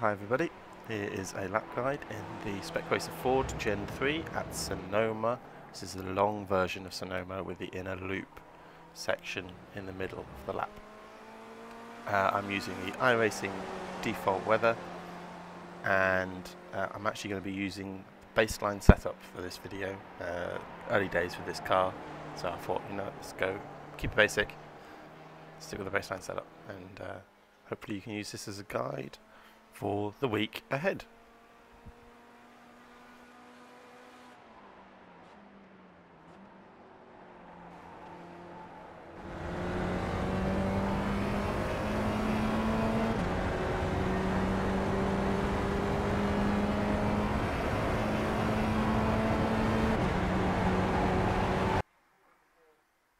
Hi everybody, here is a lap guide in the Spec Racer Ford Gen 3 at Sonoma. This is the long version of Sonoma with the inner loop section in the middle of the lap. Uh, I'm using the iRacing default weather and uh, I'm actually going to be using the baseline setup for this video. Uh, early days with this car, so I thought, you know, let's go keep it basic, stick with the baseline setup and uh, hopefully you can use this as a guide for the week ahead.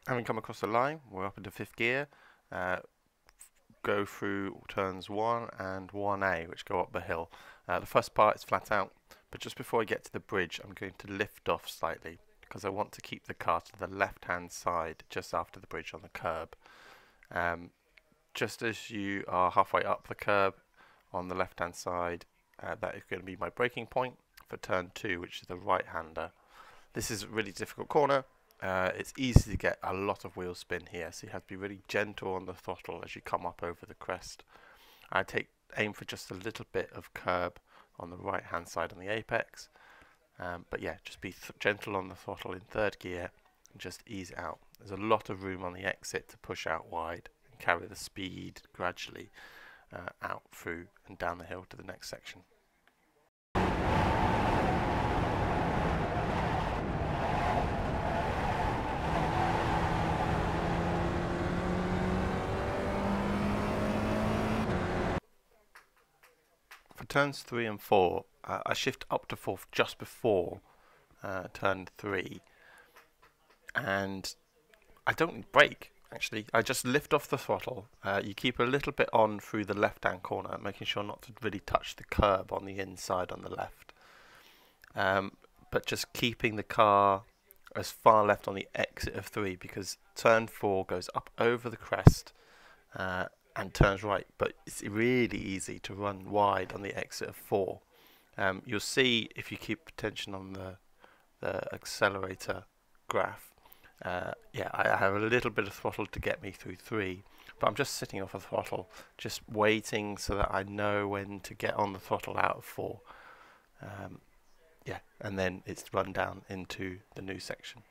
Having come across the line, we're up into fifth gear. Uh, go through turns 1 and 1A, which go up the hill. Uh, the first part is flat out, but just before I get to the bridge, I'm going to lift off slightly because I want to keep the car to the left-hand side just after the bridge on the curb. Um, just as you are halfway up the curb on the left-hand side, uh, that is going to be my braking point for turn 2, which is the right-hander. This is a really difficult corner, uh, it's easy to get a lot of wheel spin here, so you have to be really gentle on the throttle as you come up over the crest. I take aim for just a little bit of curb on the right hand side on the apex, um, but yeah, just be gentle on the throttle in third gear and just ease out. There's a lot of room on the exit to push out wide and carry the speed gradually uh, out through and down the hill to the next section. Turns three and four, uh, I shift up to fourth just before uh, turn three, and I don't brake. Actually, I just lift off the throttle. Uh, you keep a little bit on through the left-hand corner, making sure not to really touch the curb on the inside on the left. Um, but just keeping the car as far left on the exit of three because turn four goes up over the crest uh, and turns right, but it's really easy to run wide on the exit of 4. Um, you'll see if you keep attention on the, the accelerator graph, uh, yeah, I have a little bit of throttle to get me through 3, but I'm just sitting off a throttle, just waiting so that I know when to get on the throttle out of 4. Um, yeah, and then it's run down into the new section.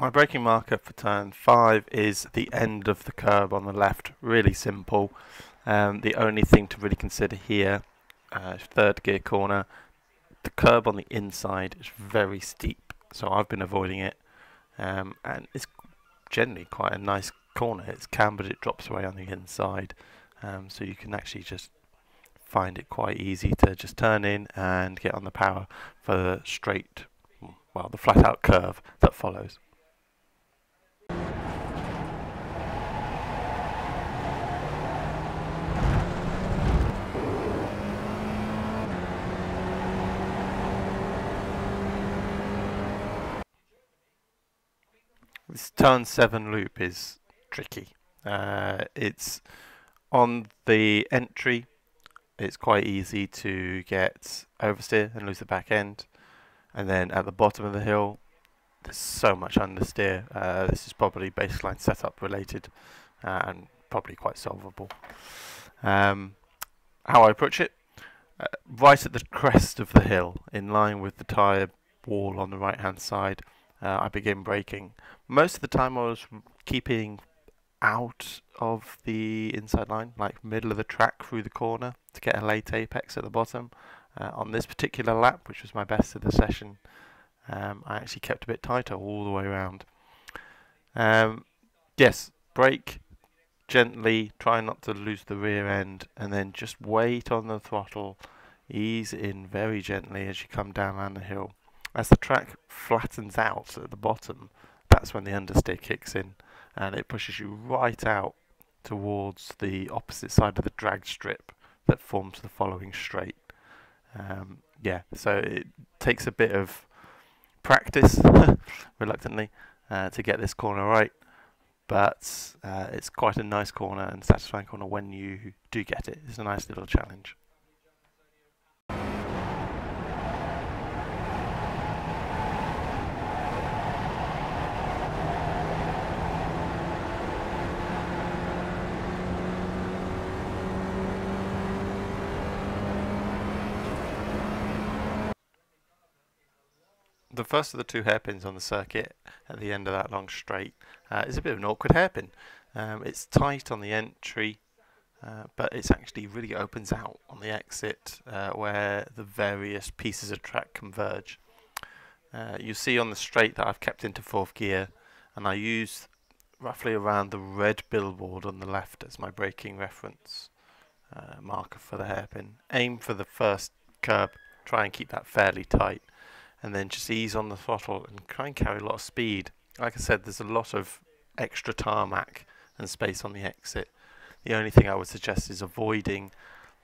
My braking marker for turn 5 is the end of the curb on the left, really simple. Um, the only thing to really consider here, uh, third gear corner, the curb on the inside is very steep, so I've been avoiding it. Um, and it's generally quite a nice corner. It's cambered, it drops away on the inside, um, so you can actually just find it quite easy to just turn in and get on the power for the straight, well, the flat out curve that follows. This turn 7 loop is tricky. Uh, it's on the entry, it's quite easy to get oversteer and lose the back end. And then at the bottom of the hill, there's so much understeer. Uh, this is probably baseline setup related uh, and probably quite solvable. Um, how I approach it, uh, right at the crest of the hill, in line with the tyre wall on the right hand side, uh, I begin braking. Most of the time I was keeping out of the inside line, like middle of the track through the corner to get a late apex at the bottom. Uh, on this particular lap, which was my best of the session, um, I actually kept a bit tighter all the way around. Um, yes, brake gently, try not to lose the rear end, and then just wait on the throttle, ease in very gently as you come down around the hill as the track flattens out at the bottom, that's when the understeer kicks in and it pushes you right out towards the opposite side of the drag strip that forms the following straight. Um, yeah, so it takes a bit of practice, reluctantly, uh, to get this corner right. But uh, it's quite a nice corner and satisfying corner when you do get it. It's a nice little challenge. The first of the two hairpins on the circuit at the end of that long straight uh, is a bit of an awkward hairpin. Um, it's tight on the entry, uh, but it's actually really opens out on the exit uh, where the various pieces of track converge. Uh, you see on the straight that I've kept into fourth gear, and I use roughly around the red billboard on the left as my braking reference uh, marker for the hairpin. Aim for the first curb, try and keep that fairly tight and then just ease on the throttle and try and carry a lot of speed. Like I said, there's a lot of extra tarmac and space on the exit. The only thing I would suggest is avoiding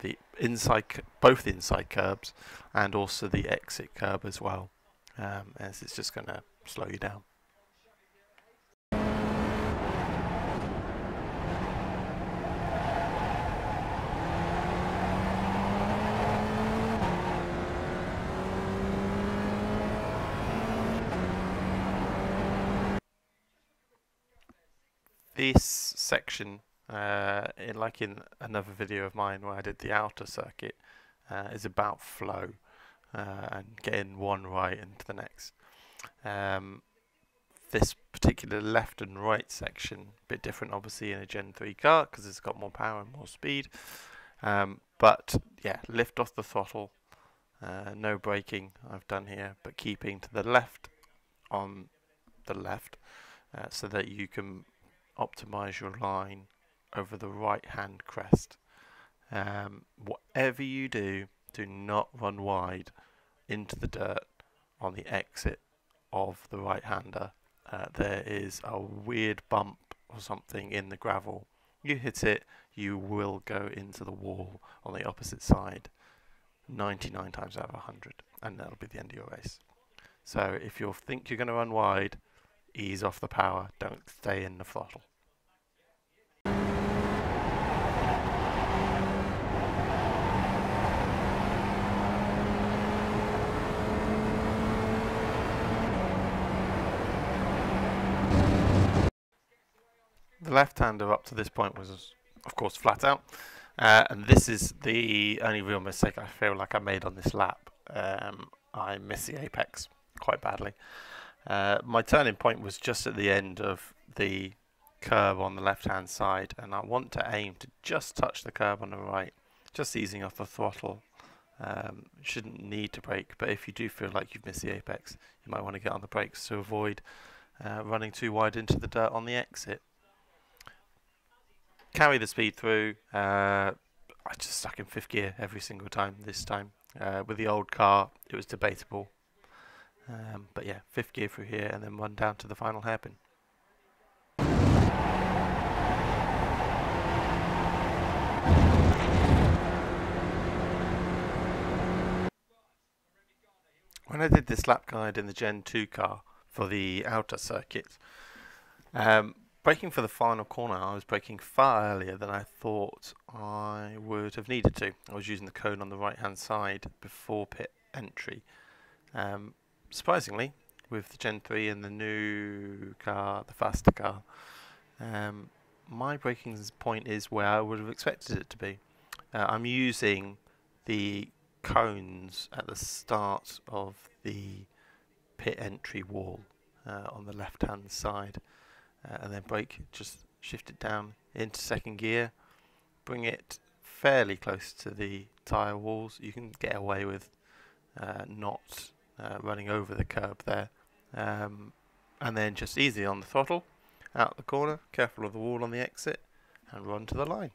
the inside, both the inside curbs and also the exit curb as well, um, as it's just going to slow you down. This section, uh, in, like in another video of mine where I did the outer circuit, uh, is about flow uh, and getting one right into the next. Um, this particular left and right section, a bit different obviously in a Gen 3 car because it's got more power and more speed. Um, but yeah, lift off the throttle, uh, no braking I've done here, but keeping to the left on the left uh, so that you can optimize your line over the right hand crest. Um, whatever you do, do not run wide into the dirt on the exit of the right hander. Uh, there is a weird bump or something in the gravel. You hit it, you will go into the wall on the opposite side 99 times out of 100, and that'll be the end of your race. So if you think you're going to run wide, ease off the power, don't stay in the throttle. The left-hander up to this point was, of course, flat out. Uh, and this is the only real mistake I feel like I made on this lap. Um, I missed the apex quite badly. Uh, my turning point was just at the end of the curb on the left hand side and I want to aim to just touch the curb on the right just easing off the throttle. Um, shouldn't need to brake but if you do feel like you've missed the apex you might want to get on the brakes to avoid uh, running too wide into the dirt on the exit. Carry the speed through uh, I just stuck in fifth gear every single time this time. Uh, with the old car it was debatable um, but yeah, fifth gear through here and then one down to the final hairpin. When I did this lap guide in the Gen 2 car for the outer circuit, um, braking for the final corner, I was braking far earlier than I thought I would have needed to. I was using the cone on the right hand side before pit entry. Um, surprisingly, with the Gen 3 and the new car, the faster car, um, my braking point is where I would have expected it to be. Uh, I'm using the cones at the start of the pit entry wall uh, on the left hand side uh, and then brake, just shift it down into second gear, bring it fairly close to the tyre walls. You can get away with uh, not uh, running over the curb there. Um, and then just easy on the throttle, out the corner, careful of the wall on the exit, and run to the line.